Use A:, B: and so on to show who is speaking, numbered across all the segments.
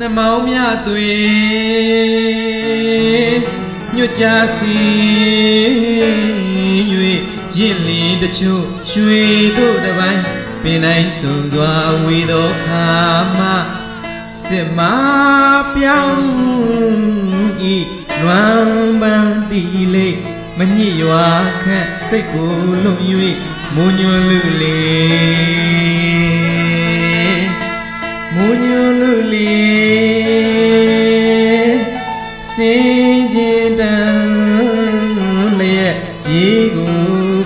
A: နှမောင်းမြသွေညွတ်ကြစီ၍ရင့်လင်းတချို့ရွှေတို့တစ်ပိုင်းပင်တိုင်းစွန်စွာဝေသောခါမှစစ်မပြောင်းဤလွမ်းပန်းတီလေးမညစ်ရွာခန့်စိတ်ကိုလွန်၍မွညွလူလေးမွညွ လူလေးစင်ကြင်တန်လျက်ရေကို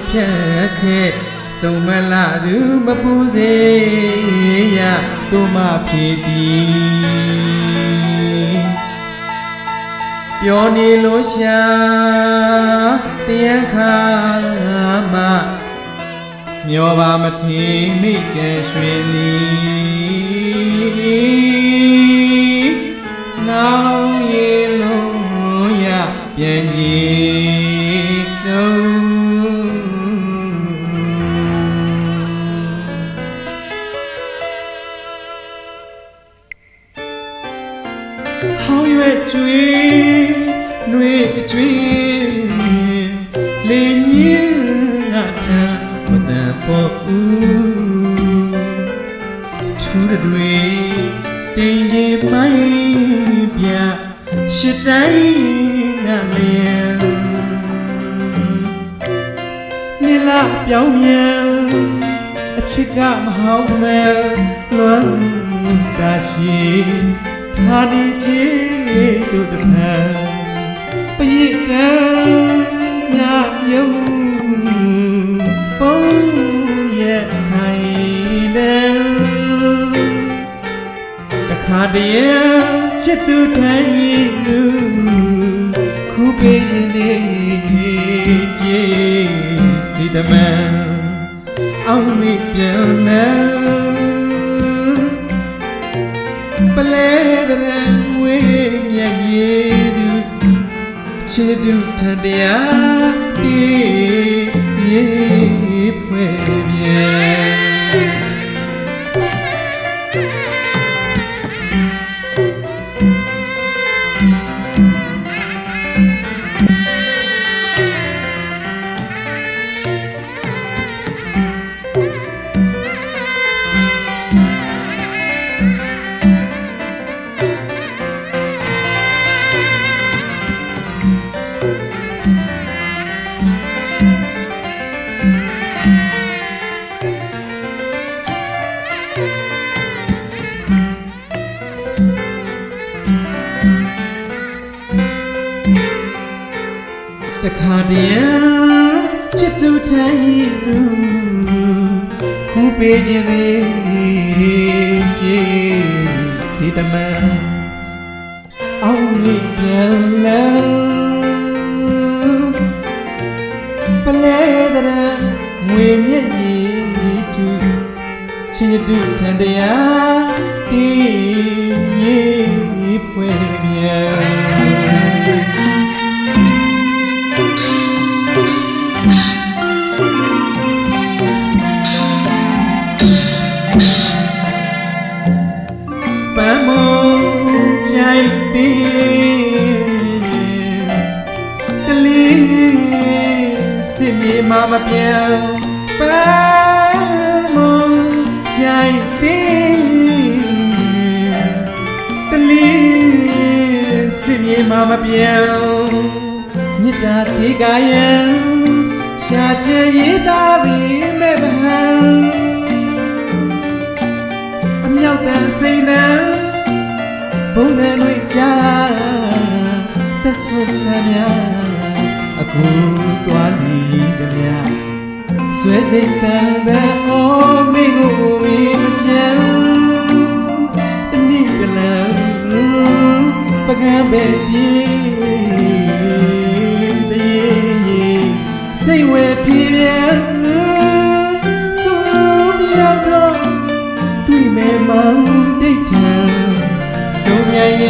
A: ဖြတ်ခဲ့စုံမလာသူမပူစေရသူမဖြစ်သည်ပြောနေလို့ရှာတရားခါမှမျောပါမထင်မိကြံရွှင်သည် ဟောင်းရွယ်ကျွေးနှွေကျွေးလေညင်းငါထမတန်ပေါ်ဦးထူးတွေတင်ကြီးမိုင်းပြရှစ်တိုင်းငါလျံနေလာပြောင်းမြန်အချစ်ကမဟောင်းမဲ့လွမ်းတာရှိ ဌာနေကြီးတို့တဖန်ပရိတံညယုံပုံရဲ့ခိုင်တယ်တခါတည်းချစ်သူတိုင်းသူခုပေးနေကြည်စီတမန်အောင်မိပြန်နေပ စ်သူ သူတိုင်းသူခူးပေးခြင်းသေးကြည်စေတမန်အောင်မိပြန်လာပလဲတဲ့ငွေမြင့်ကြီးသူချစ်သူထံတရားဒီရေးဖွဲ့ပြန် စစ်မြေမှာမပြောင်းပန်းမုံကြိုက်သေးတလီစစ်မြေမှာမပြောင်းမြစ်တာဒီကယံရှာချေရေးသားပြီးမဲ့ဗဟံအမြောက်တန်စိန်တန်ဘုံတဲ့တွေကြားသက်ဆွေဆမ်း များအခုသွားလီသည်များဆွဲစိတ်တန်တဲ့အော်မိကိုမိမချမ်းတနည်းကလန်ပကံပဲပြေးတရေစိတ်ဝဲပြေးပြန်သူတယောက်တော့တွေ့မဲ့မောင်ဒိတ်ထံဆုံးမြရ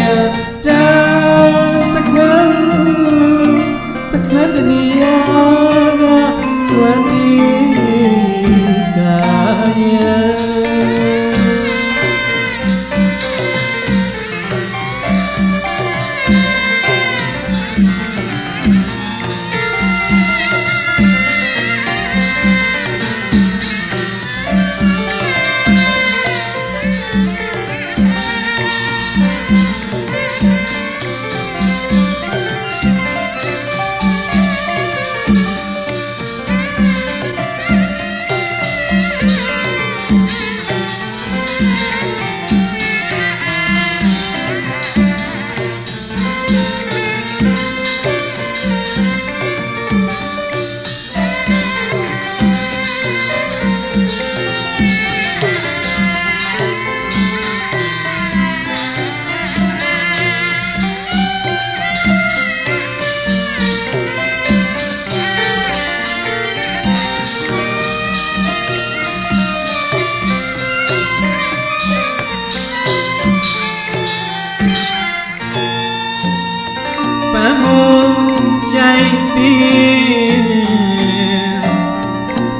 A: ကြိုက်သည်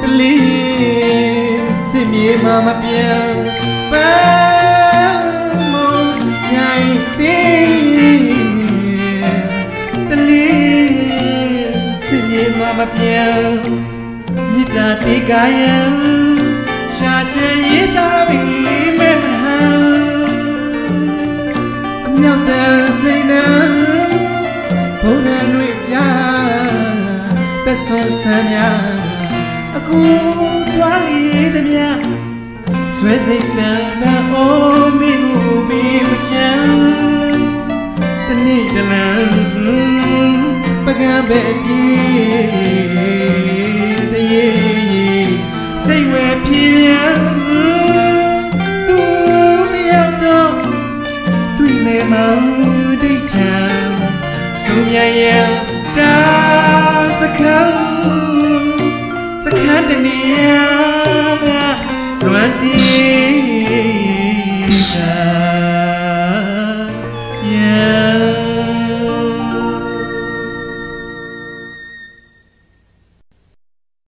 A: တလီစစ်မြေမှာမပြန်ပန်းမုံကြိုက်သည်တလီစစ်မြေမှာမပြန်မြစ်တာတေးကာယံရှာချင်ရည်သားပြီးမဲ့မဟန်အမြောက်တဲ့စိတ်နဲ့ဘုံနဲ့တွေ့ကြ သက်ဆုံးဆမ်းများအခုသွားလီသည်များဆွဲစိတ်တန်တာအိုးမိမှုပြီးမချမ်းတနေ့တလန်းပကံပဲပြေးတရေစိတ်ဝဲဖြည်ပြန်သူတယောက်တော့တွေ့နေမှဒိတ်ထံဆုံးမြရဲ့ နေရကလွမ်းတီးက